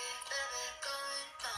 ever going on.